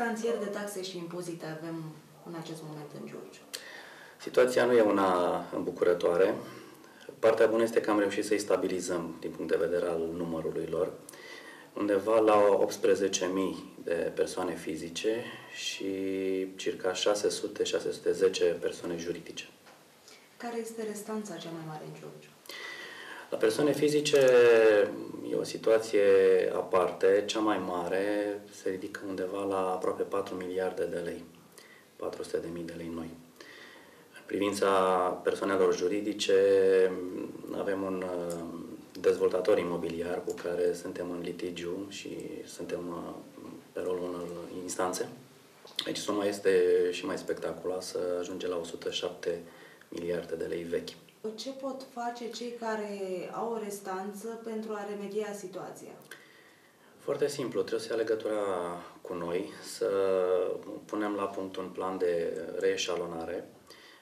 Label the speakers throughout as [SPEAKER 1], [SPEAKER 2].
[SPEAKER 1] Câți restanțieri de taxe și impozite avem în acest moment în Giurgiu?
[SPEAKER 2] Situația nu e una îmbucurătoare. Partea bună este că am reușit să-i stabilizăm din punct de vedere al numărului lor, undeva la 18.000 de persoane fizice și circa 600-610 persoane juridice.
[SPEAKER 1] Care este restanța cea mai mare în Giurgiu?
[SPEAKER 2] La persoane fizice e o situație aparte, cea mai mare se ridică undeva la aproape 4 miliarde de lei, 400 de mii de lei noi. În privința persoanelor juridice avem un uh, dezvoltator imobiliar cu care suntem în litigiu și suntem uh, pe rolul unor instanțe. Aici suma este și mai spectaculoasă, ajunge la 107 miliarde de lei vechi.
[SPEAKER 1] Ce pot face cei care au o restanță pentru a remedia situația?
[SPEAKER 2] Foarte simplu, trebuie să ia legătura cu noi, să punem la punct un plan de reeșalonare.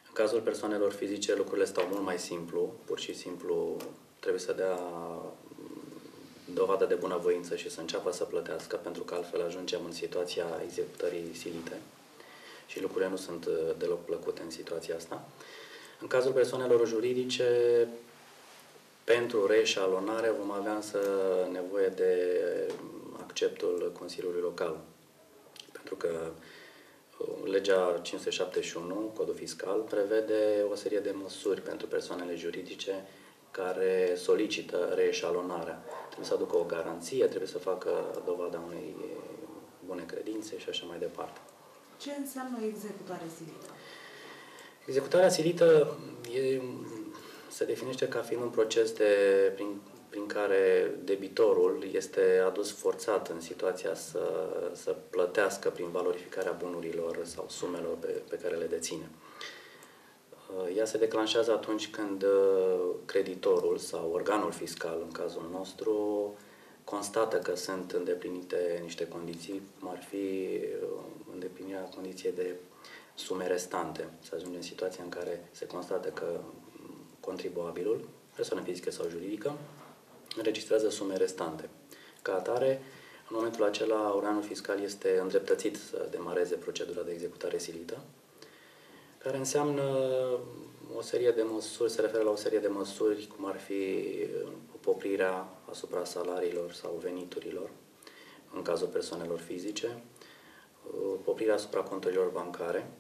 [SPEAKER 2] În cazul persoanelor fizice, lucrurile stau mult mai simplu, pur și simplu trebuie să dea dovadă de bunăvoință și să înceapă să plătească, pentru că altfel ajungem în situația executării silite și lucrurile nu sunt uh, deloc plăcute în situația asta. În cazul persoanelor juridice, pentru reșalonare vom avea însă nevoie de acceptul Consiliului Local. Pentru că uh, legea 571, codul fiscal, prevede o serie de măsuri pentru persoanele juridice care solicită reeșalonarea. Trebuie să aducă o garanție, trebuie să facă dovada unei bune credințe și așa mai departe.
[SPEAKER 1] Ce înseamnă executare silită?
[SPEAKER 2] Executarea silită e, se definește ca fiind un proces de, prin, prin care debitorul este adus forțat în situația să, să plătească prin valorificarea bunurilor sau sumelor pe, pe care le deține. Ea se declanșează atunci când uh, creditorul sau organul fiscal, în cazul nostru, constată că sunt îndeplinite niște condiții, cum ar fi uh, îndeplinirea condiției de sume restante. Să ajungem în situația în care se constată că contribuabilul, persoană fizică sau juridică, înregistrează sume restante. Ca atare, în momentul acela, organul fiscal este îndreptățit să demareze procedura de executare silită, care înseamnă o serie de măsuri, se referă la o serie de măsuri, cum ar fi poprirea asupra salariilor sau veniturilor, în cazul persoanelor fizice, poprirea asupra conturilor bancare,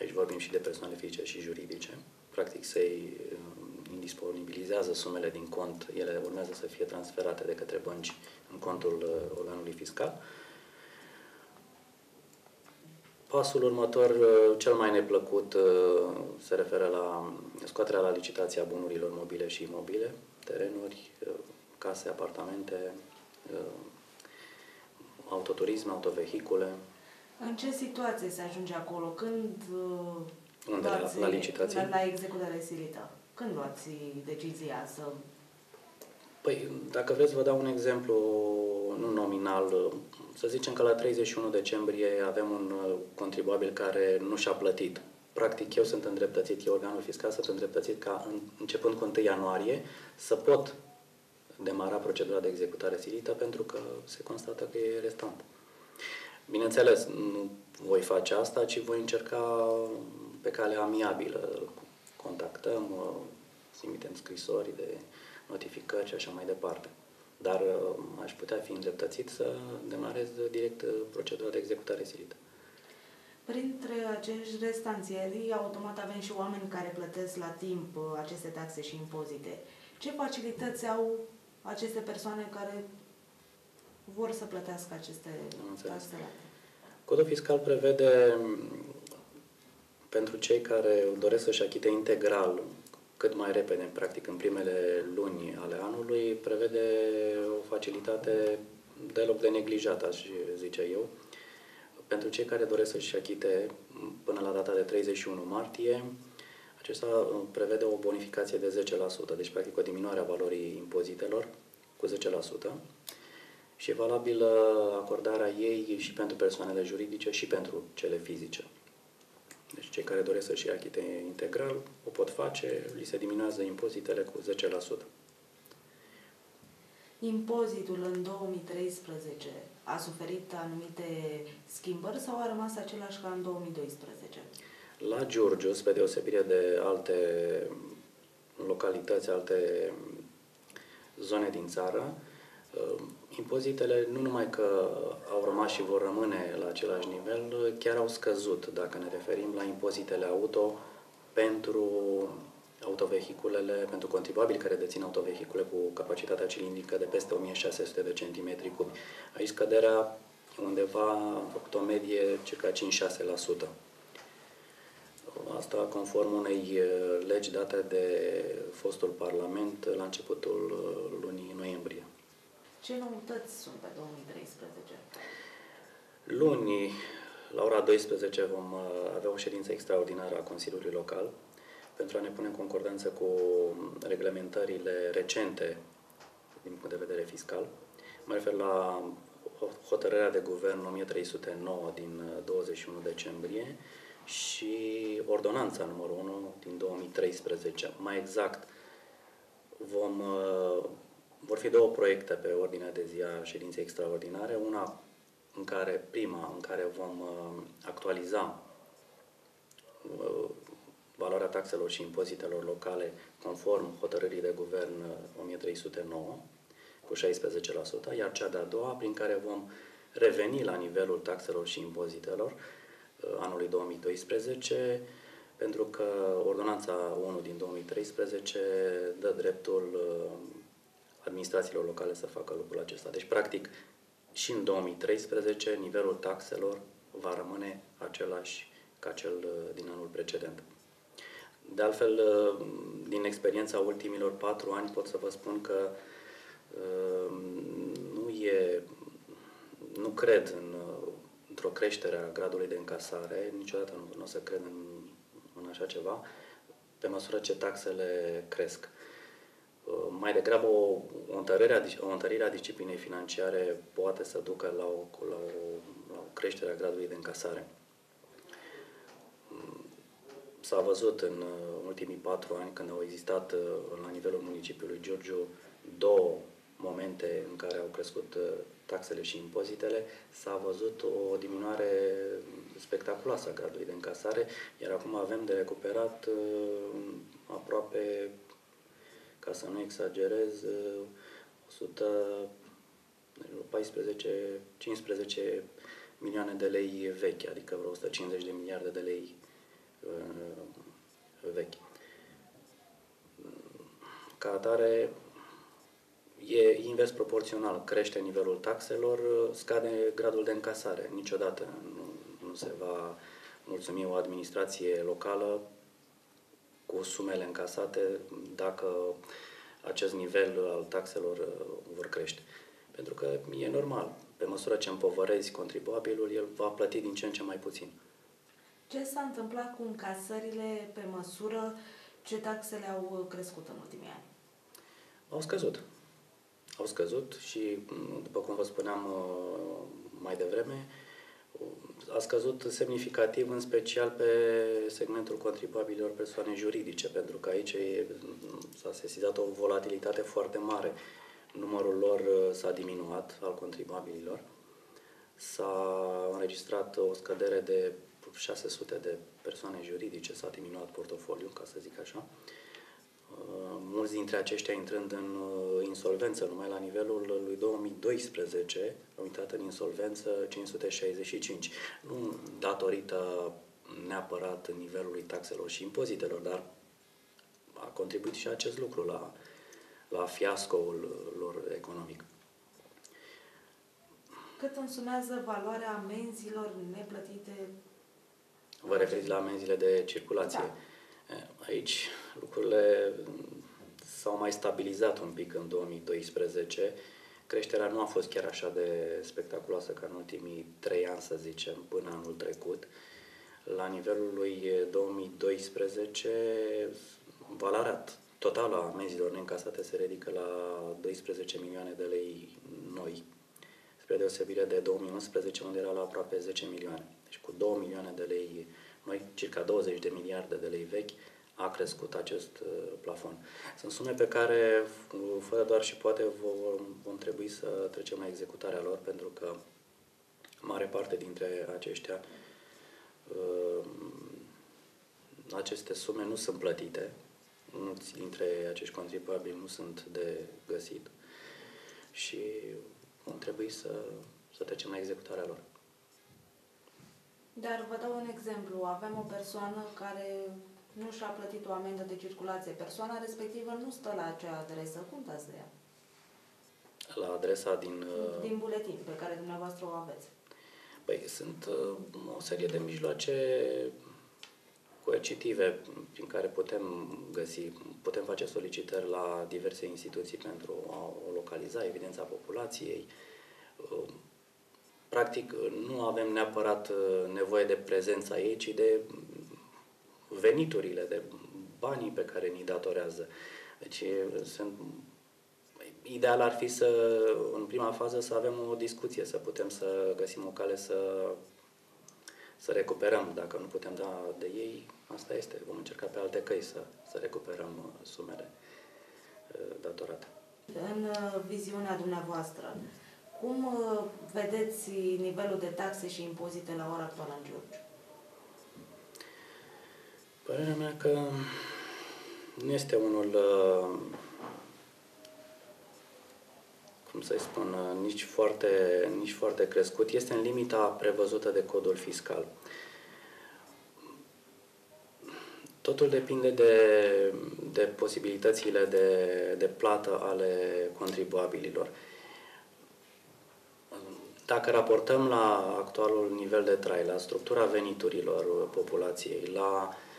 [SPEAKER 2] aici vorbim și de persoane fizice și juridice, practic se indisponibilizează sumele din cont, ele urmează să fie transferate de către bănci în contul uh, organului fiscal, Pasul următor, uh, cel mai neplăcut, uh, se referă la scoaterea la licitație a bunurilor mobile și imobile, terenuri, uh, case, apartamente, autoturisme, autovehicule.
[SPEAKER 1] În ce situație se ajunge acolo? Când
[SPEAKER 2] Unde? La, la licitație?
[SPEAKER 1] La, la executare silită. Când luați decizia să
[SPEAKER 2] Păi, dacă vreți, vă dau un exemplu, nu nominal. Să zicem că la 31 decembrie avem un uh, contribuabil care nu și-a plătit. Practic, eu sunt îndreptățit, eu, organul fiscal, sunt îndreptățit ca, începând cu 1 ianuarie, să pot demara procedura de executare silită pentru că se constată că e restant. Bineînțeles, nu voi face asta, ci voi încerca pe cale amiabilă. Contactăm, uh, emitem scrisori de notificări și așa mai departe. Dar uh, aș putea fi îndreptățit să demarez direct uh, procedura de executare silită.
[SPEAKER 1] Printre acești restanțieri, automat avem și oameni care plătesc la timp uh, aceste taxe și impozite. Ce facilități au aceste persoane care vor să plătească aceste taxe?
[SPEAKER 2] Codul fiscal prevede pentru cei care doresc să-și achite integral cât mai repede, practic în primele luni ale anului, prevede o facilitate deloc de neglijat, aș zice eu. Pentru cei care doresc să-și achite până la data de 31 martie, acesta prevede o bonificație de 10%, deci practic o diminuare a valorii impozitelor cu 10% și e valabilă acordarea ei și pentru persoanele juridice și pentru cele fizice. Deci cei care doresc să-și achite integral o pot face, li se diminuează impozitele cu 10%.
[SPEAKER 1] impozitul în 2013 a suferit anumite schimbări sau a rămas același ca în 2012?
[SPEAKER 2] La Giurgiu, spre deosebire de alte localități, alte zone din țară, uh, impozitele nu numai că au rămas și vor rămâne la același nivel, chiar au scăzut, dacă ne referim la impozitele auto pentru autovehiculele, pentru contribuabili care dețin autovehicule cu capacitatea cilindrică de peste 1600 de centimetri cubi. Aici scăderea undeva a făcut o medie circa 5-6%. Asta conform unei uh, legi date de fostul Parlament la începutul uh, lunii noiembrie.
[SPEAKER 1] Ce noutăți sunt pe 2013?
[SPEAKER 2] Luni, la ora 12, vom uh, avea o ședință extraordinară a Consiliului Local pentru a ne pune în concordanță cu reglementările recente din punct de vedere fiscal. Mă refer la hotărârea de guvern 1309 din 21 decembrie, și ordonanța numărul 1 din 2013. Mai exact, vom, uh, vor fi două proiecte pe ordinea de zi a ședinței extraordinare. Una în care, prima, în care vom uh, actualiza uh, valoarea taxelor și impozitelor locale conform hotărârii de guvern 1309 cu 16%, iar cea de-a doua prin care vom reveni la nivelul taxelor și impozitelor Uh, anului 2012, pentru că Ordonanța 1 din 2013 dă dreptul uh, administrațiilor locale să facă lucrul acesta. Deci, practic, și în 2013 nivelul taxelor va rămâne același ca cel uh, din anul precedent. De altfel, din experiența ultimilor patru ani pot să vă spun că nu e, nu cred în într-o creștere a gradului de încasare, niciodată nu, nu o să cred în, în așa ceva, pe măsură ce taxele cresc. Uh, mai degrabă o, o, întărire a, o întărire a disciplinei financiare poate să ducă la o, la o, la o creștere a gradului de încasare. Mm, s-a văzut în uh, ultimii patru ani, când au existat uh, la nivelul municipiului Giurgiu două momente în care au crescut taxele și impozitele, s-a văzut o diminuare spectaculoasă a gradului de încasare, iar acum avem de recuperat uh, aproape, ca să nu exagerez, 114-15 milioane de lei vechi, adică vreo 150 de miliarde de lei uh, vechi. Ca atare, e invers proporțional. Crește nivelul taxelor, scade gradul de încasare. Niciodată nu, nu se va mulțumi o administrație locală cu sumele încasate dacă acest nivel al taxelor uh, vor crește. Pentru că e normal. Pe măsură ce împovărezi contribuabilul, el va plăti din ce în ce mai puțin.
[SPEAKER 1] Ce s-a întâmplat cu încasările pe măsură ce taxele au crescut în ultimii ani?
[SPEAKER 2] Au scăzut au scăzut și, după cum vă spuneam uh, mai devreme, a scăzut semnificativ, în special pe segmentul contribuabililor persoane juridice, pentru că aici s-a sesizat o volatilitate foarte mare. Numărul lor uh, s-a diminuat al contribuabililor, s-a înregistrat o scădere de 600 de persoane juridice, s-a diminuat portofoliul, ca să zic așa, Uh, mulți dintre aceștia intrând în uh, insolvență, numai la nivelul lui 2012 au intrat în insolvență 565. Nu datorită neapărat nivelului taxelor și impozitelor, dar a contribuit și acest lucru la, la fiascoul lor economic.
[SPEAKER 1] Cât însumează valoarea amenzilor neplătite?
[SPEAKER 2] Vă referiți la amenziile de circulație? Da. Aici lucrurile s-au mai stabilizat un pic în 2012. Creșterea nu a fost chiar așa de spectaculoasă ca în ultimii trei ani, să zicem, până anul trecut. La nivelul lui 2012, valoarea totală a amenzilor neîncasate se ridică la 12 milioane de lei noi, spre deosebire de 2011, unde era la aproape 10 milioane. Deci cu 2 milioane de lei noi, circa 20 de miliarde de lei vechi, a crescut acest uh, plafon. Sunt sume pe care, fără doar și poate, vom, vom trebui să trecem la executarea lor, pentru că mare parte dintre aceștia, uh, aceste sume nu sunt plătite, mulți dintre acești contribuabili nu sunt de găsit și vom trebui să, să trecem la executarea lor.
[SPEAKER 1] Dar vă dau un exemplu. Avem o persoană care nu și-a plătit o amendă de circulație. Persoana respectivă nu stă la acea adresă. Cum dați de ea?
[SPEAKER 2] La adresa din... Uh,
[SPEAKER 1] din buletin pe care dumneavoastră o aveți.
[SPEAKER 2] Păi, sunt uh, o serie de mijloace coercitive prin care putem găsi, putem face solicitări la diverse instituții pentru a o localiza, evidența populației. Uh, practic, nu avem neapărat nevoie de prezența ei, ci de veniturile, de banii pe care ni datorează. Deci sunt ideal ar fi să, în prima fază, să avem o discuție, să putem să găsim o cale să, să recuperăm. Dacă nu putem da de ei, asta este. Vom încerca pe alte căi să, să recuperăm uh, sumele uh, datorate.
[SPEAKER 1] În uh, viziunea dumneavoastră, cum vedeți nivelul de taxe și impozite la ora actuală în Giurgiu?
[SPEAKER 2] Părerea mea că nu este unul, uh, cum să-i spun, uh, nici foarte, nici foarte crescut. Este în limita prevăzută de codul fiscal. Totul depinde de, de posibilitățile de, de plată ale contribuabililor. Dacă raportăm la actualul nivel de trai, la structura veniturilor populației, la uh, Uh,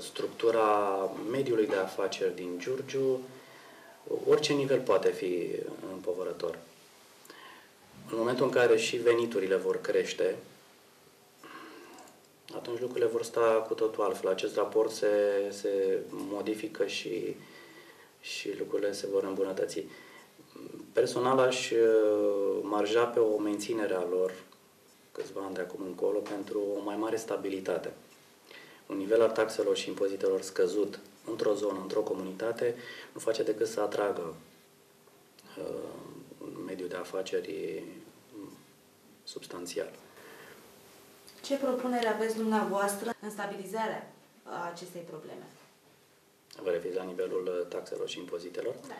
[SPEAKER 2] structura mediului de afaceri din Giurgiu, orice nivel poate fi împovărător. În momentul în care și veniturile vor crește, atunci lucrurile vor sta cu totul altfel. Acest raport se, se modifică și, și lucrurile se vor îmbunătăți. Personal aș uh, marja pe o menținere a lor câțiva ani de acum încolo pentru o mai mare stabilitate un nivel al taxelor și impozitelor scăzut într-o zonă, într-o comunitate, nu face decât să atragă uh, un mediu de afaceri substanțial.
[SPEAKER 1] Ce propunere aveți dumneavoastră în stabilizarea acestei probleme?
[SPEAKER 2] Vă referiți la nivelul taxelor și impozitelor?
[SPEAKER 1] Da.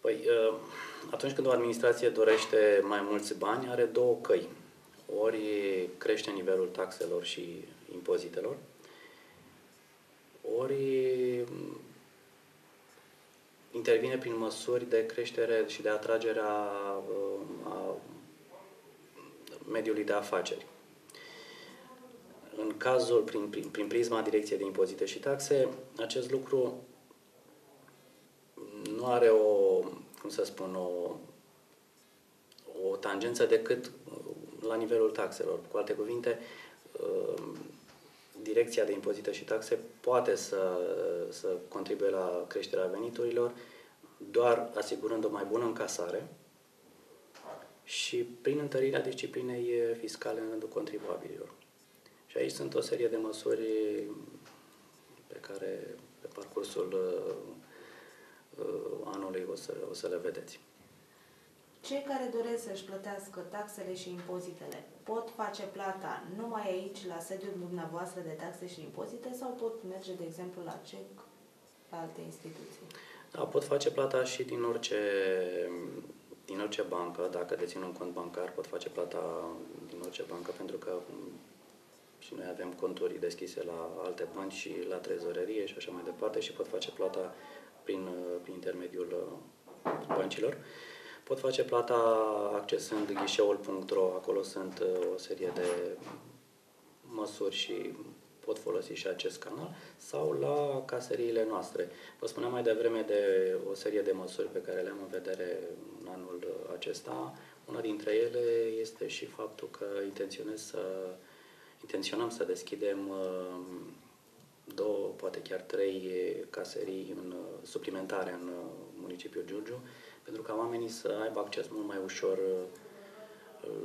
[SPEAKER 2] Păi, uh, atunci când o administrație dorește mai mulți bani, are două căi. Ori crește nivelul taxelor și impozitelor, ori intervine prin măsuri de creștere și de atragere a, a mediului de afaceri. În cazul, prin, prin, prin prisma Direcției de Impozite și Taxe, acest lucru nu are o, cum să spun, o, o tangență decât la nivelul taxelor. Cu alte cuvinte, Direcția de Impozite și Taxe poate să, să contribuie la creșterea veniturilor doar asigurând o mai bună încasare și prin întărirea disciplinei fiscale în rândul contribuabililor. Și aici sunt o serie de măsuri pe care pe parcursul uh, anului o să, o să le vedeți.
[SPEAKER 1] Cei care doresc să-și plătească taxele și impozitele pot face plata numai aici, la sediul dumneavoastră de taxe și impozite, sau pot merge, de exemplu, la CEC, la alte instituții?
[SPEAKER 2] Da, pot face plata și din orice, din orice bancă. Dacă dețin un cont bancar, pot face plata din orice bancă, pentru că și noi avem conturi deschise la alte bănci și la trezorerie și așa mai departe și pot face plata prin, prin intermediul băncilor. Pot face plata accesând ghișeul.ro, acolo sunt uh, o serie de măsuri și pot folosi și acest canal, sau la caseriile noastre. Vă spuneam mai devreme de o serie de măsuri pe care le-am în vedere în anul acesta. Una dintre ele este și faptul că intenționez să, intenționăm să deschidem uh, două, poate chiar trei caserii în, suplimentare în uh, municipiul Giurgiu, pentru ca oamenii să aibă acces mult mai ușor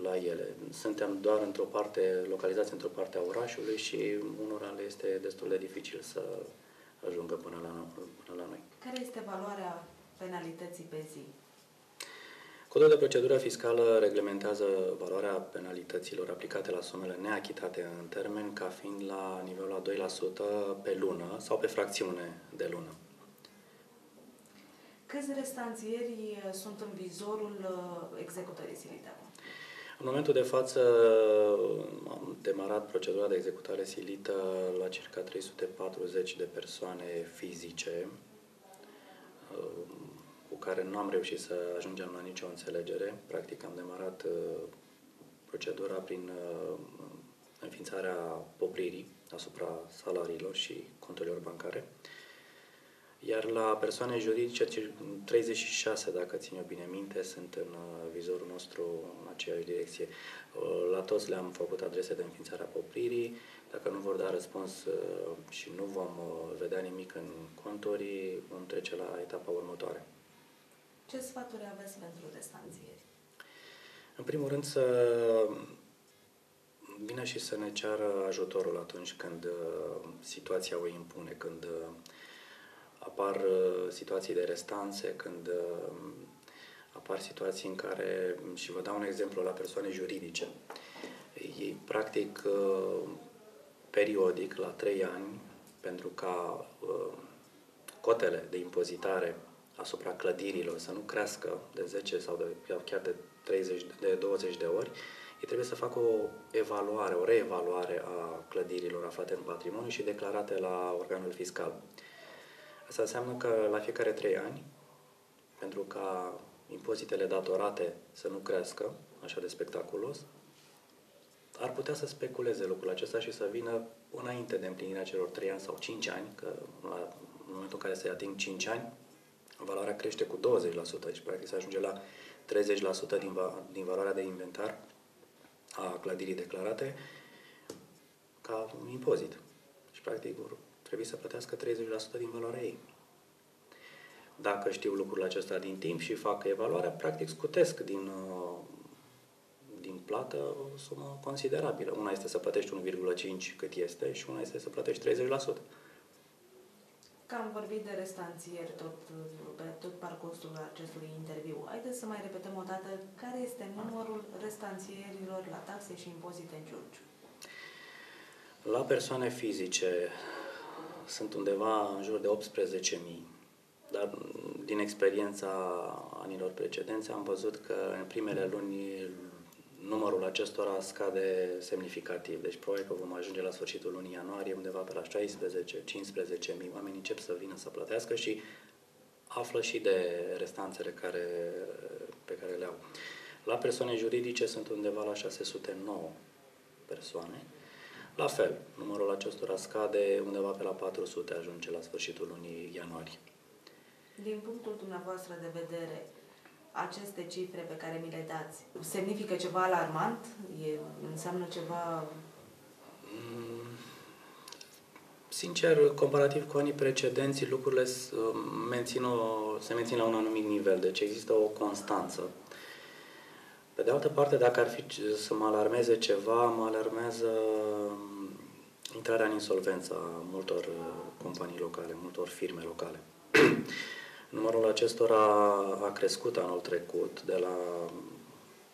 [SPEAKER 2] la ele. Suntem doar într-o parte, localizați într-o parte a orașului și unora le este destul de dificil să ajungă până la, până la noi.
[SPEAKER 1] Care este valoarea penalității pe zi?
[SPEAKER 2] Codul de procedură fiscală reglementează valoarea penalităților aplicate la sumele neachitate în termen ca fiind la nivelul la 2% pe lună sau pe fracțiune de lună.
[SPEAKER 1] Câți restanțieri uh, sunt în vizorul uh, executării silite?
[SPEAKER 2] În momentul de față am demarat procedura de executare silită la circa 340 de persoane fizice uh, cu care nu am reușit să ajungem la nicio înțelegere. Practic am demarat procedura prin înființarea popririi asupra salariilor și conturilor bancare. Iar la persoane juridice, 36, dacă țin eu bine minte, sunt în uh, vizorul nostru în aceeași direcție. Uh, la toți le-am făcut adrese de înființare a popririi. Dacă nu vor da răspuns uh, și nu vom vedea nimic în conturi, vom trece la etapa următoare.
[SPEAKER 1] Ce sfaturi aveți pentru restanțieri?
[SPEAKER 2] În primul rând să vină și să ne ceară ajutorul atunci când situația o impune, când apar uh, situații de restanțe, când uh, apar situații în care, și vă dau un exemplu la persoane juridice, ei practic uh, periodic, la trei ani, pentru ca cotele de impozitare asupra clădirilor să nu crească de 10 sau de, chiar de 30, de 20 de ori, ei trebuie să facă o evaluare, o reevaluare a clădirilor aflate în patrimoniu și declarate la organul fiscal. Asta înseamnă că la fiecare trei ani, pentru ca impozitele datorate să nu crească așa de spectaculos, ar putea să speculeze lucrul acesta și să vină înainte de împlinirea celor 3 ani sau 5 ani, că la, în momentul în care se ating 5 ani, valoarea crește cu 20%, deci practic se ajunge la 30% din, va, din valoarea de inventar a clădirii declarate ca un impozit. Și practic trebuie să plătească 30% din valoarea ei. Dacă știu lucrul acesta din timp și fac evaluarea, practic scutesc din, uh, din plată o sumă considerabilă. Una este să plătești 1,5 cât este și una este să plătești 30%.
[SPEAKER 1] Că am vorbit de restanțieri tot, pe tot parcursul acestui interviu. Haideți să mai repetăm o dată care este numărul restanțierilor la taxe și impozite în Giurgiu.
[SPEAKER 2] La persoane fizice sunt undeva în jur de 18.000, dar din experiența anilor precedenți am văzut că în primele luni numărul acestora scade semnificativ. Deci probabil că vom ajunge la sfârșitul lunii ianuarie undeva pe la 16-15 mii. Oamenii încep să vină să plătească și află și de restanțele care, pe care le au. La persoane juridice sunt undeva la 609 persoane la fel, numărul acestora scade undeva pe la 400, ajunge la sfârșitul lunii ianuarie.
[SPEAKER 1] Din punctul dumneavoastră de vedere, aceste cifre pe care mi le dați, semnifică ceva alarmant? E, înseamnă ceva... Mm,
[SPEAKER 2] sincer, comparativ cu anii precedenți, lucrurile mențin o, se mențin la un anumit nivel, deci există o constanță. Pe de altă parte, dacă ar fi să mă alarmeze ceva, mă alarmează mm, intrarea în insolvență a multor uh, companii locale, multor firme locale. Numărul acestora a crescut anul trecut de la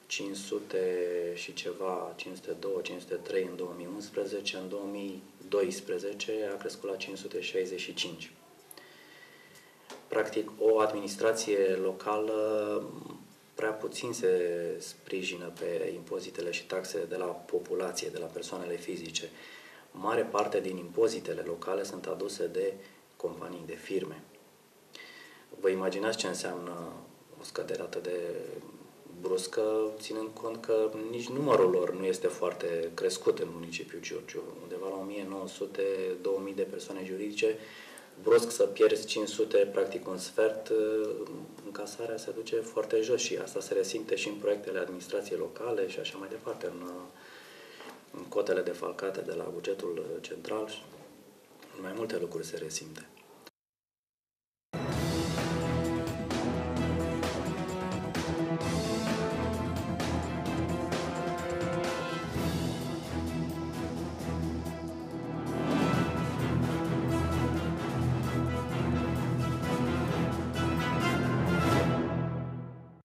[SPEAKER 2] 500 și ceva, 502, 503 în 2011, în 2012 a crescut la 565. Practic, o administrație locală prea puțin se sprijină pe impozitele și taxele de la populație, de la persoanele fizice. Mare parte din impozitele locale sunt aduse de companii, de firme. Vă imaginați ce înseamnă o scădere atât de bruscă, ținând cont că nici numărul lor nu este foarte crescut în municipiul Giurgiu. Undeva la 1900-2000 de persoane juridice brusc să pierzi 500, practic un sfert, uh, încasarea se duce foarte jos și asta se resimte și în proiectele administrației locale și așa mai departe, în, uh, în cotele defalcate de la bugetul central, în mai multe lucruri se resimte.